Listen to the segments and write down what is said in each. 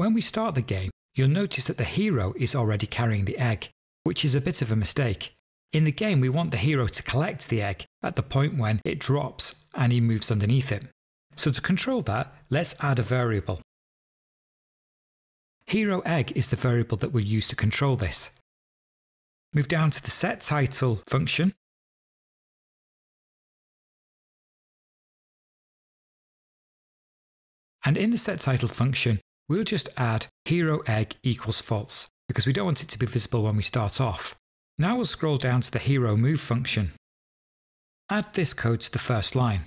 When we start the game, you'll notice that the hero is already carrying the egg, which is a bit of a mistake. In the game, we want the hero to collect the egg at the point when it drops and he moves underneath it. So to control that, let's add a variable. Hero egg is the variable that we'll use to control this. Move down to the set title function. And in the set title function, we'll just add hero egg equals false because we don't want it to be visible when we start off. Now we'll scroll down to the hero move function. Add this code to the first line.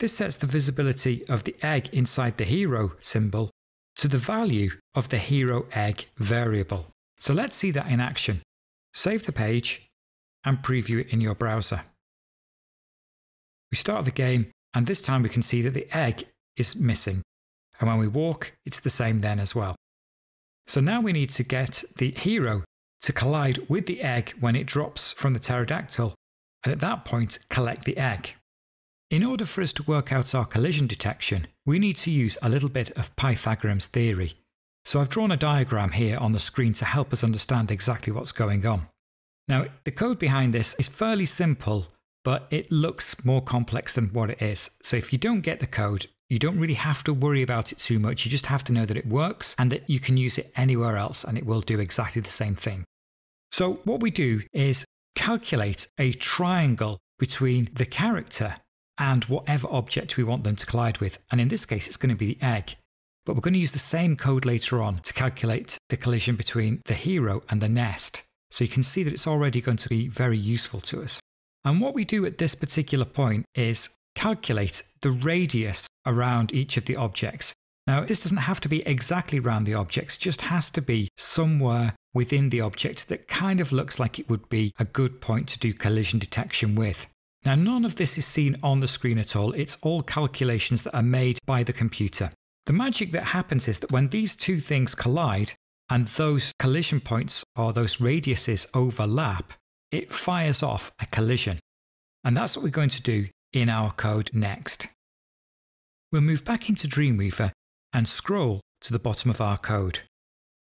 This sets the visibility of the egg inside the hero symbol to the value of the hero egg variable. So let's see that in action. Save the page and preview it in your browser. We start the game and this time we can see that the egg is missing. And when we walk, it's the same then as well. So now we need to get the hero to collide with the egg when it drops from the pterodactyl and at that point collect the egg. In order for us to work out our collision detection, we need to use a little bit of Pythagorean's theory. So I've drawn a diagram here on the screen to help us understand exactly what's going on. Now, the code behind this is fairly simple, but it looks more complex than what it is. So if you don't get the code, you don't really have to worry about it too much. You just have to know that it works and that you can use it anywhere else and it will do exactly the same thing. So what we do is calculate a triangle between the character and whatever object we want them to collide with. And in this case, it's going to be the egg. But we're going to use the same code later on to calculate the collision between the hero and the nest. So you can see that it's already going to be very useful to us. And what we do at this particular point is calculate the radius around each of the objects. Now, this doesn't have to be exactly around the objects, just has to be somewhere within the object that kind of looks like it would be a good point to do collision detection with. Now, none of this is seen on the screen at all. It's all calculations that are made by the computer. The magic that happens is that when these two things collide and those collision points or those radiuses overlap, it fires off a collision. And that's what we're going to do in our code next. We'll move back into Dreamweaver and scroll to the bottom of our code.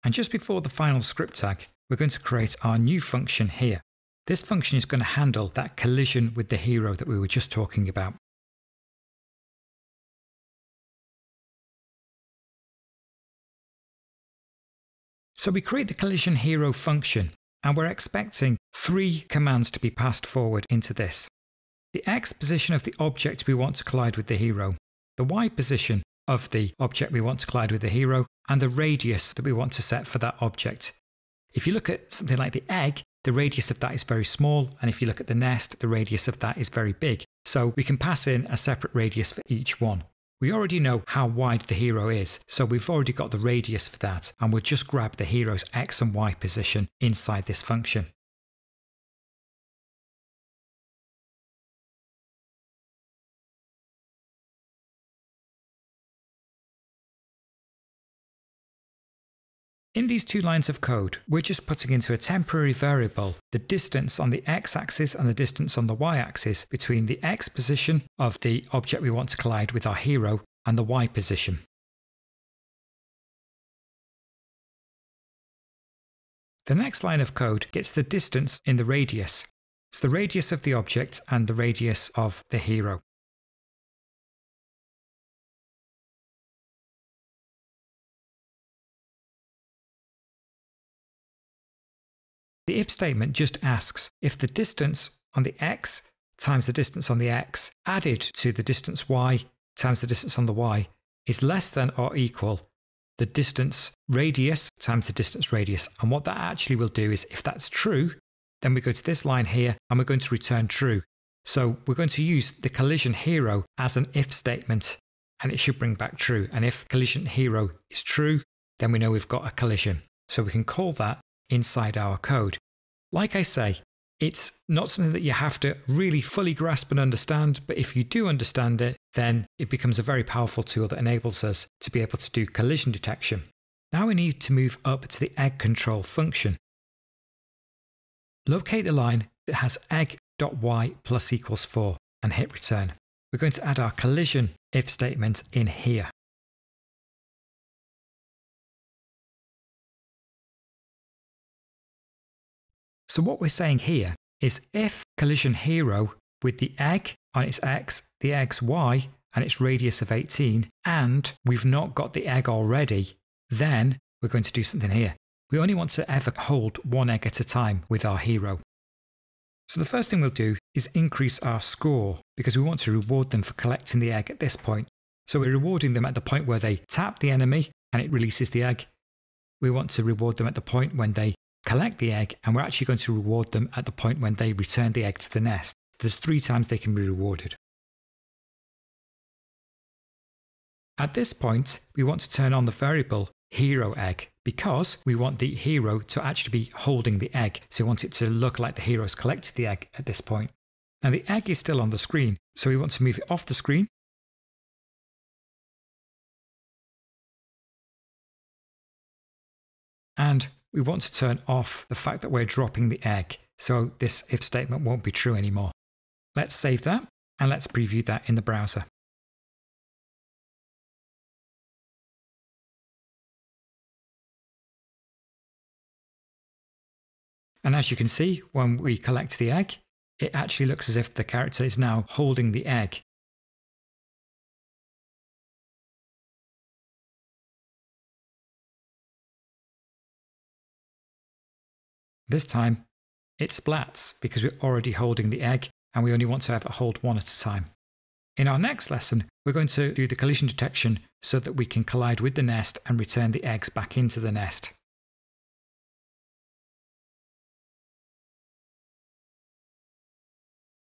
And just before the final script tag, we're going to create our new function here. This function is going to handle that collision with the hero that we were just talking about. So we create the collision hero function and we're expecting three commands to be passed forward into this. The x position of the object we want to collide with the hero, the y position of the object we want to collide with the hero, and the radius that we want to set for that object. If you look at something like the egg, the radius of that is very small, and if you look at the nest, the radius of that is very big. So we can pass in a separate radius for each one. We already know how wide the hero is, so we've already got the radius for that, and we'll just grab the hero's x and y position inside this function. In these two lines of code, we're just putting into a temporary variable the distance on the x-axis and the distance on the y-axis between the x position of the object we want to collide with our hero and the y position. The next line of code gets the distance in the radius. It's the radius of the object and the radius of the hero. The if statement just asks if the distance on the x times the distance on the x added to the distance y times the distance on the y is less than or equal the distance radius times the distance radius. And what that actually will do is if that's true, then we go to this line here and we're going to return true. So we're going to use the collision hero as an if statement and it should bring back true. And if collision hero is true, then we know we've got a collision. So we can call that inside our code. Like I say, it's not something that you have to really fully grasp and understand, but if you do understand it, then it becomes a very powerful tool that enables us to be able to do collision detection. Now we need to move up to the egg control function. Locate the line that has egg.y plus equals 4 and hit return. We're going to add our collision if statement in here. So what we're saying here is if collision hero with the egg on its x, the egg's y, and its radius of 18, and we've not got the egg already, then we're going to do something here. We only want to ever hold one egg at a time with our hero. So the first thing we'll do is increase our score because we want to reward them for collecting the egg at this point. So we're rewarding them at the point where they tap the enemy and it releases the egg. We want to reward them at the point when they collect the egg and we're actually going to reward them at the point when they return the egg to the nest. There's three times they can be rewarded. At this point, we want to turn on the variable hero egg because we want the hero to actually be holding the egg. So we want it to look like the hero's collected the egg at this point. Now the egg is still on the screen, so we want to move it off the screen. And we want to turn off the fact that we're dropping the egg, so this if statement won't be true anymore. Let's save that and let's preview that in the browser. And as you can see, when we collect the egg, it actually looks as if the character is now holding the egg. This time, it splats because we're already holding the egg and we only want to ever hold one at a time. In our next lesson, we're going to do the collision detection so that we can collide with the nest and return the eggs back into the nest.